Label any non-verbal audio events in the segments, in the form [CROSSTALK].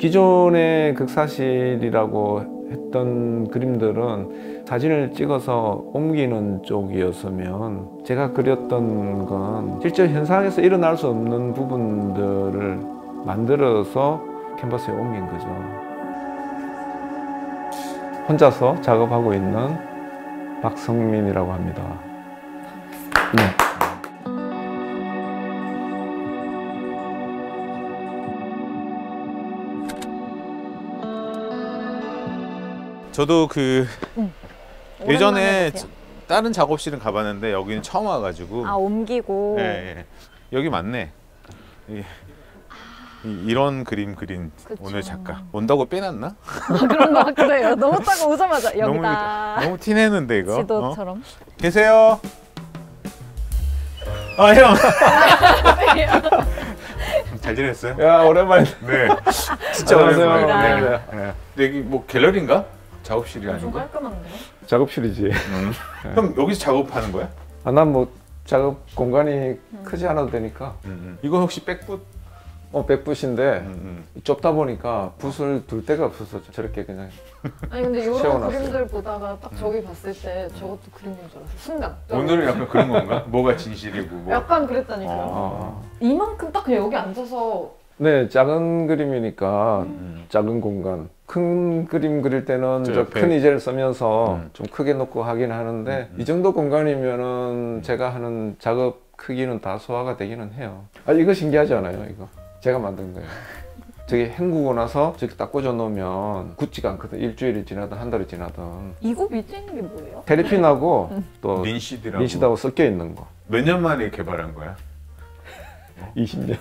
기존의 극사실이라고 했던 그림들은 사진을 찍어서 옮기는 쪽이었으면 제가 그렸던 건 실제 현상에서 일어날 수 없는 부분들을 만들어서 캔버스에 옮긴 거죠. 혼자서 작업하고 있는 박성민이라고 합니다. 저도 그 예전에 오랜만에 보세요. 다른 작업실은 가봤는데 여기는 처음 와가지고 아 옮기고 예, 예. 여기 맞네. 이, 이, 런 그림 그린 그쵸. 오늘 작가 온다고 빼놨나? 아, 그런 것 같기도 해요. [LAUGHS] 너무 딱 오자마자 너무 여기다 너무 티내는데 이거. 어? 지도처럼. 계세요? 아 형. [LAUGHS] 잘 지냈어요? 야 오랜만에 네. 진짜. 오랜만에. 네. 네. 네. 여기 뭐 갤러리인가? 작업실이 좀 아니고. 깔끔한데. 작업실이지. 음. [LAUGHS] 형 여기서 작업하는 거야? 아, 난 뭐 작업 공간이 크지 않아도 되니까. 음. 이거 혹시 백붓? 어 백붓인데 음, 음. 좁다 보니까 붓을 둘 데가 없어서 저렇게 그냥 [LAUGHS] 아니 근데 이런 세워놨어요. 그림들 보다가 딱 저기 봤을 때 저것도 그림인 줄 알았어 순간 오늘은 약간 그런 [LAUGHS] 건가? 뭐가 진실이고 뭐. 약간 그랬다니까요 어. 이만큼 딱 그냥 여기 앉아서 네 작은 그림이니까 음. 작은 공간 큰 그림 그릴 때는 저저 옆에. 큰 이젤 쓰면서 음. 좀 크게 놓고 하긴 하는데 음, 음. 이 정도 공간이면은 제가 하는 작업 크기는 다 소화가 되기는 해요 아 이거 신기하지 않아요 이거 제가 만든 거예요 저기 헹구고 나서 저기 딱 꽂아 놓으면 굳지가 않거든 일주일이 지나든 한 달이 지나든 이거 밑에 있는 게 뭐예요? 테리핀하고 [LAUGHS] 또 린시드라고. 린시드하고 섞여 있는 거 몇 년 만에 개발한 거야? 20년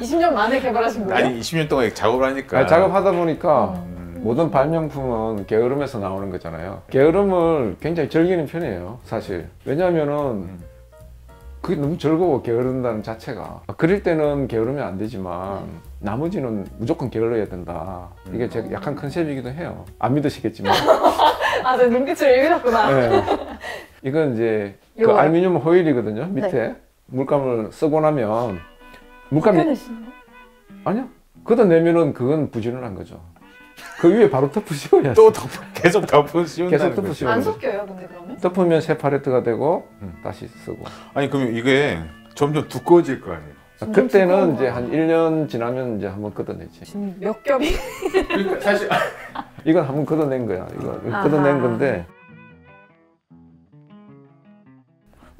20년 만에 개발하신 거예요? 아니 20년 동안 작업을 하니까. 아니, 작업하다 보니까 음. 모든 발명품은 게으름에서 나오는 거잖아요. 게으름을 굉장히 즐기는 편이에요, 사실. 왜냐하면은 음. 그게 너무 즐거워, 게으른다는 자체가. 그릴 때는 게으르면 안 되지만 나머지는 무조건 게을러야 된다. 이게 제 약한 컨셉이기도 해요. 안 믿으시겠지만. [LAUGHS] 아, 제 눈빛을 읽으셨구나 네. 이건 이제 그? 알루미늄 호일이거든요, 밑에. 물감을 쓰고 나면 물감이 펴내시나요? 아니요. 걷어내면은 그건 부지런한 거죠. 그 위에 바로 덮어 씌워야지. 또 덮어, 계속 덮어 씌운다는 계속 덮어. 씌워. 안 섞여요 근데 그러면? 덮으면 새 팔레트가 되고 음. 다시 쓰고. 아니 그러면 이게 점점 두꺼워질 거 아니에요? 점점 그때는 이제. 한 1년 지나면 이제 한번 걷어내지. 지금 몇 겹이? 그러니까 사실 이건 한번 걷어낸 거야. 이거 아하. 걷어낸 건데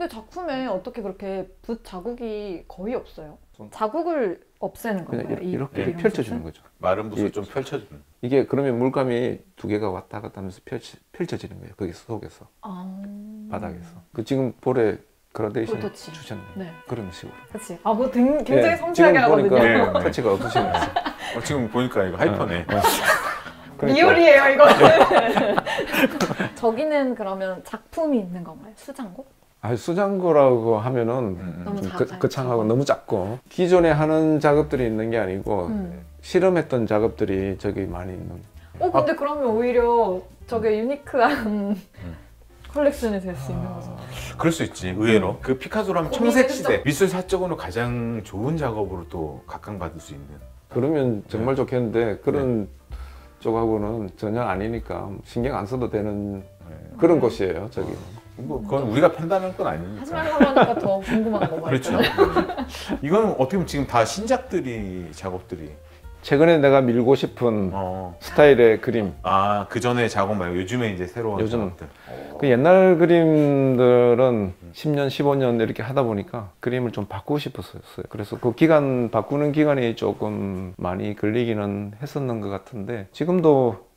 근데 작품에 어떻게 그렇게 붓 자국이 거의 없어요? 손. 자국을 없애는 건가요? 이렇게, 이- 이렇게 펼쳐주는? 거죠. 마른 붓을 이- 좀 펼쳐주는. 이게 그러면 물감이 두 개가 왔다 갔다 하면서 펼치, 펼쳐지는 거예요. 거기 속에서 아... 바닥에서. 그 지금 볼에 그라데이션. 주셨네요. 네 그런 식으로. 그치 아뭐 굉장히 예, 성취하게 지금 보니까 하거든요 네, 네. 터치가 없으시네요. 어, 지금 보니까 이거 hyper네. 어, 어. [LAUGHS] 그러니까 real이에요 이거는 [LAUGHS] 저기는 그러면 작품이 있는 건가요? 수장고? 아, 수장고라고 하면은 음, 너무 좀 작아요. 거, 거창하고 너무 작고. 기존에 하는 작업들이 있는 게 아니고 음. 실험했던 작업들이 저기 많이 있는. 어 근데 그러면 오히려 저게 unique한 컬렉션이 될 수 있는 거죠 그럴 수 있지 의외로. 그 피카소라면 청색. 시대 미술 사적으로 가장 좋은 작업으로 또 각광받을 수 있는. 그러면 정말 좋겠는데 그런 네. 쪽하고는 전혀 아니니까 신경 안 써도 되는 네. 그런 곳이에요 저기 뭐 그건 우리가 판단할 건 하지 아니니까. 말라고 하니까 더 궁금한 거가 그렇죠. 있잖아요 이건 어떻게 보면 지금 다 신작들이 작업들이. 최근에 내가 밀고 싶은 어. 스타일의 그림. 아, 그 전에 작업 말고 요즘에 이제 새로운 요즘. 작업들. 그 옛날 그림들은 10년 15년 이렇게 하다 보니까 그림을 좀 바꾸고 싶었어요. 그래서 그 기간 바꾸는 기간이 조금 많이 걸리기는 했었는 것 같은데 지금도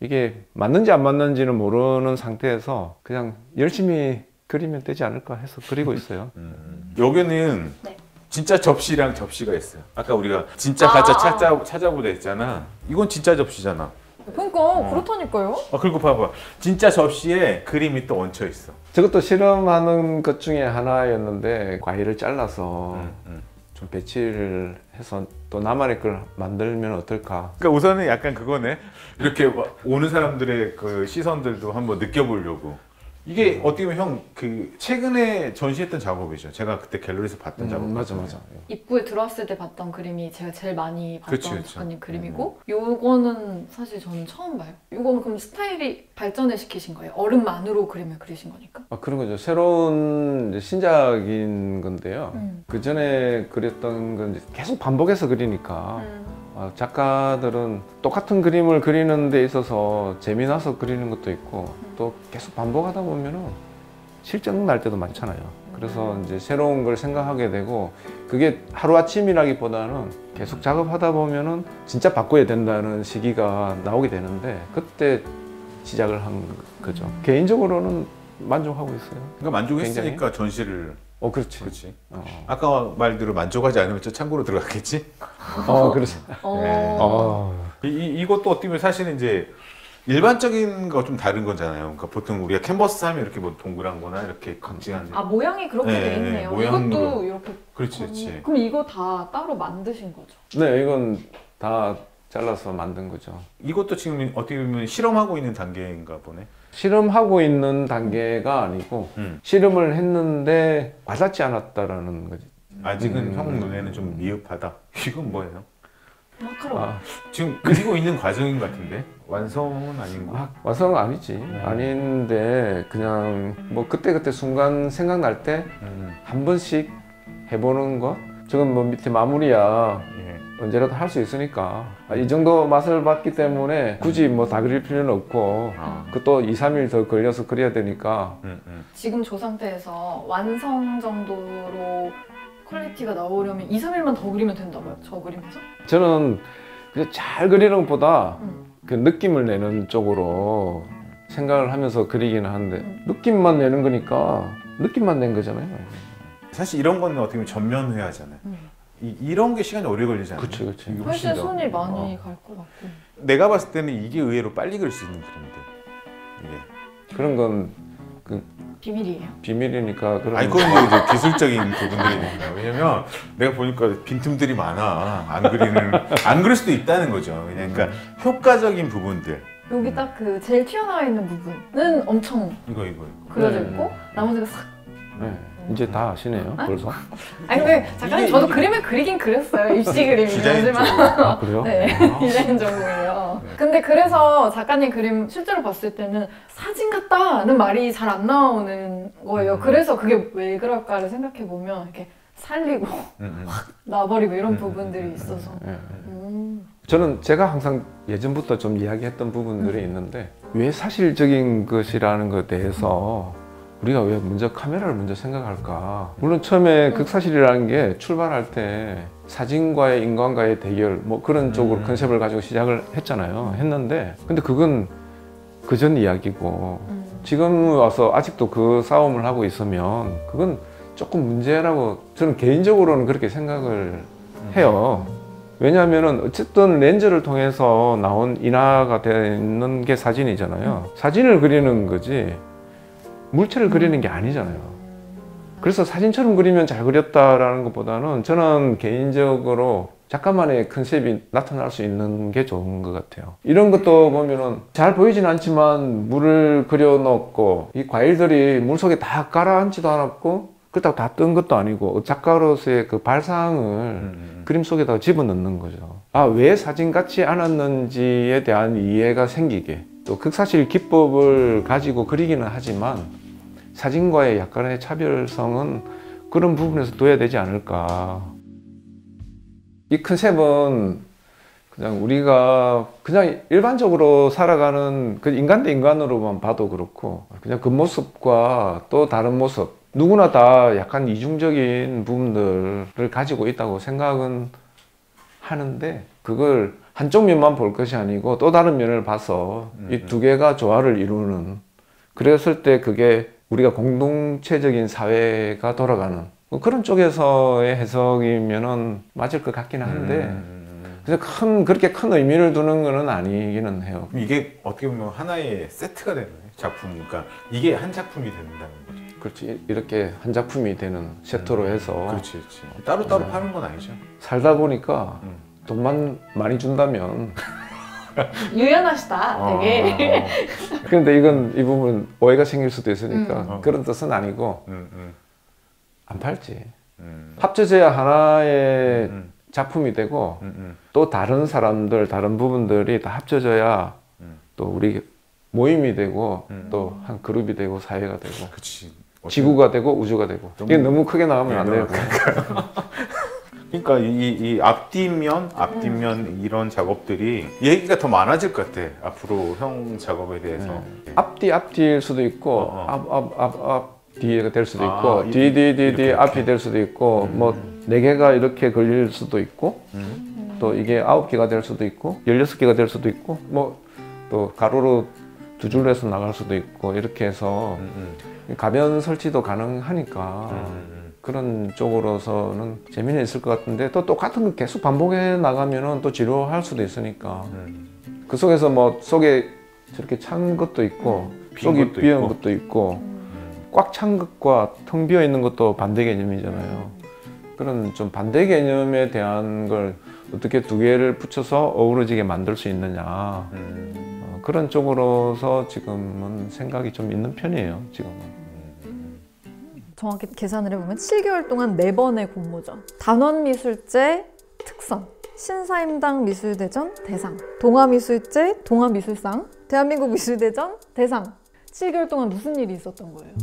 이게 맞는지 안 맞는지는 모르는 상태에서 그냥 열심히 그리면 되지 않을까 해서 그리고 있어요 [LAUGHS] 음. 여기는 네. 진짜 접시랑 접시가 있어요. 아까 우리가 진짜 아, 가짜 아. 찾아 찾아보자 했잖아. 이건 진짜 접시잖아. 그러니까 그렇다니까요 아, 그리고 봐봐. 진짜 접시에 그림이 또 얹혀 있어. 저것도 실험하는 것 중에 하나였는데 과일을 잘라서 음, 음. 좀 배치를 해서 또 나만의 걸 만들면 어떨까 그러니까 우선은 약간 그거네. 이렇게 와- 오는 사람들의 그 시선들도 한번 느껴보려고. 이게 어떻게 보면 형 그 최근에 전시했던 작업이죠. 제가 그때 갤러리에서 봤던 음, 작업. 맞아 맞아. 입구에 들어왔을 때 봤던 그림이 제가 제일 많이 봤던 그치, 그치. 작가님 그림이고 요거는 사실 저는 처음 봐요. 요거는 그럼 스타일이 발전을 시키신 거예요? 얼음만으로 그림을 그리신 거니까? 아, 그런 거죠. 새로운 이제 신작인 건데요. 음. 그 전에 그렸던 건 계속 반복해서 그리니까 음. 아, 작가들은 똑같은 그림을 그리는 데 있어서 재미나서 그리는 것도 있고 또 계속 반복하다 보면은 실증 날 때도 많잖아요. 그래서 이제 새로운 걸 생각하게 되고 그게 하루 아침이라기보다는 계속 작업하다 보면은 진짜 바꿔야 된다는 시기가 나오게 되는데 그때 시작을 한 거죠. 개인적으로는 만족하고 있어요. 그러니까 만족했으니까 전시를. 어, 그렇지. 그렇지. 어, 아까 말대로 만족하지 않으면 저 창고로 들어갔겠지. 어 [LAUGHS] 그렇지. 어. 네. 어, 이, 이- 이것도 어떻게 보면 사실은 이제 일반적인 거 좀 다른 거잖아요. 그러니까 보통 우리가 캔버스 하면 이렇게 뭐 동그란 거나 이렇게 각지한. 아 모양이 그렇게 네, 돼 네, 있네요. 모양으로. 이것도 이렇게. 그렇지, 어, 그렇지. 그럼 이거 다 따로 만드신 거죠? 네, 이건 다 잘라서 만든 거죠. 이것도 지금 어떻게 보면 실험하고 있는 단계인가 보네. 실험하고 있는 단계가 아니고 음. 실험을 했는데 와닿지 않았다라는 거지. 아직은 음. 형 눈에는 좀 미흡하다. [LAUGHS] 이건 뭐예요? 마카롱. 아, 지금 그리고 있는 과정인 것 같은데 완성은 아닌 거. 아, 완성은 아니지. 아닌데 그냥 뭐 그때 그때 순간 생각날 때한 음, 번씩 해보는 것. 지금 뭐 밑에 마무리야 예. 언제라도 할 수 있으니까 아, 이 정도 맛을 봤기 때문에 굳이 뭐 다 그릴 필요는 없고 아. 그또 2, 3일 더 걸려서 그려야 되니까 음, 음. 지금 조 상태에서 완성 정도로 quality가 나오려면 2, 3일만 더 그리면 된다고요? 저 그림에서? 저는 그냥 잘 그리는 것보다 음. 그 느낌을 내는 쪽으로 생각을 하면서 그리기는 하는데 음. 느낌만 내는 거니까 느낌만 낸 거잖아요. 사실 이런 거는 어떻게 보면 전면회하잖아요. 음. 이, 이런 게 시간이 오래 걸리잖아요. 그치, 그치. 훨씬 더. 손이 많이 어. 갈것 같고. 내가 봤을 때는 이게 의외로 빨리 그릴 수 있는 그림들. 이게. 그런 건 비밀이에요. 비밀이니까 그런 아니 그건 뭐 이제 기술적인 부분들이니까. 왜냐면 내가 보니까 빈틈들이 많아. 안 그리는 안 그릴 수도 있다는 거죠. 그러니까 효과적인 부분들. 여기 딱 그 제일 튀어나와 있는 부분은 엄청 이거 이거. 이거. 그려져 네. 있고 나머지가 싹. 네. 이제 다 아시네요. 벌써. 아니 근데 작가님 이게- 저도 이게- 그림을 그리긴 그렸어요. 입시 그림이지만. 아 그래요? 네, 아. 디자인 전공이에요. 근데 그래서 작가님 그림 실제로 봤을 때는 사진 같다는 말이 잘 안 나오는 거예요. 음. 그래서 그게 왜 그럴까를 생각해 보면 이렇게 살리고 음, 음. 놔버리고 이런 음, 부분들이 있어서. 네. 음. 저는 제가 항상 예전부터 좀 이야기했던 부분들이 있는데 왜 사실적인 것이라는 것에 대해서 우리가 왜 먼저 카메라를 먼저 생각할까? 물론 처음에 음. 극사실이라는 게 출발할 때 사진과의 인간과의 대결 뭐 그런 쪽으로 음. 컨셉을 가지고 시작을 했잖아요. 했는데 근데 그건 그전 이야기고 음. 지금 와서 아직도 그 싸움을 하고 있으면 그건 조금 문제라고 저는 개인적으로는 그렇게 생각을 해요. 왜냐하면은 어쨌든 렌즈를 통해서 나온 인화가 되는 게 사진이잖아요. 사진을 그리는 거지 물체를 그리는 게 아니잖아요. 그래서 사진처럼 그리면 잘 그렸다라는 것보다는 저는 개인적으로 작가만의 컨셉이 나타날 수 있는 게 좋은 것 같아요. 이런 것도 보면은 잘 보이진 않지만 물을 그려놓고 이 과일들이 물 속에 다 가라앉지도 않았고 그렇다고 다 뜬 것도 아니고 작가로서의 그 발상을 음, 음. 그림 속에다가 집어넣는 거죠. 아, 왜 사진 같지 않았는지에 대한 이해가 생기게. 또 극사실 기법을 가지고 그리기는 하지만 사진과의 약간의 차별성은 그런 부분에서 둬야 되지 않을까. 이 컨셉은 그냥 우리가 그냥 일반적으로 살아가는 그 인간 대 인간으로만 봐도 그렇고 그냥 그 모습과 또 다른 모습 누구나 다 약간 이중적인 부분들을 가지고 있다고 생각은 하는데 그걸 한쪽 면만 볼 것이 아니고 또 다른 면을 봐서 음, 이두 개가 조화를 이루는 그랬을 때 그게 우리가 공동체적인 사회가 돌아가는 뭐 그런 쪽에서의 해석이면은 맞을 것 같기는 한데 음. 그래서 큰 그렇게 큰 의미를 두는 것은 아니기는 해요. 이게 어떻게 보면 하나의 세트가 되는. 작품. 그러니까 이게 한 작품이 된다는 거죠. 그렇지 이렇게 한 작품이 되는 세트로 해서 그렇지, 그렇지. 따로 따로 음. 파는 건 아니죠. 살다 보니까 음. 돈만 많이 준다면 [LAUGHS] 유연하시다 되게 어, 근데 이건 이 부분 오해가 생길 수도 있으니까 음. 그런 뜻은 아니고 음, 음, 안 팔지. 음, 합쳐져야 하나의 음, 작품이 되고 음, 음. 또 다른 사람들 다른 부분들이 다 합쳐져야 음. 또 우리 모임이 되고 음. 또한 그룹이 되고 사회가 되고 그치. 지구가 되고 우주가 되고 너무- 이게 너무 크게 나가면 안 네, 돼요. 그러니까 이, 이 앞뒷면, 앞뒷면 이런 작업들이 얘기가 더 많아질 것 같아. 앞으로 형 작업에 대해서. 앞뒤 앞뒤일 수도 있고 어, 어. 앞 앞 앞 앞 뒤가 될 수도 아, 있고 이- 뒤뒤 뒤 뒤. 앞이 될 수도 있고 음. 뭐네 개가 이렇게 걸릴 수도 있고 음. 또 이게 아홉 개가 될 수도 있고 열여섯 개가 될 수도 있고 뭐 또 가로로 두 줄로 해서 나갈 수도 있고 이렇게 해서 음, 가변 설치도 가능하니까 음, 음, 그런 쪽으로서는 재미는 있을 것 같은데 또 똑같은 거 계속 반복해 나가면은 또 지루할 수도 있으니까 음. 그 속에서 뭐 속에 저렇게 찬 것도 있고 빈 속이 것도 비어 있고. 것도 있고 음. 꽉찬 것과 텅 비어 있는 것도 반대 개념이잖아요. 그런 좀 반대 개념에 대한 걸 어떻게 두 개를 붙여서 어우러지게 만들 수 있느냐 음. 어, 그런 쪽으로서 지금은 생각이 좀 있는 편이에요. 지금은. 정확히 계산을 해보면 7개월 동안 4번의 공모전 단원미술제 특선 신사임당 미술대전 대상 동아미술제 동아미술상 대한민국 미술대전 대상 7개월 동안 무슨 일이 있었던 거예요?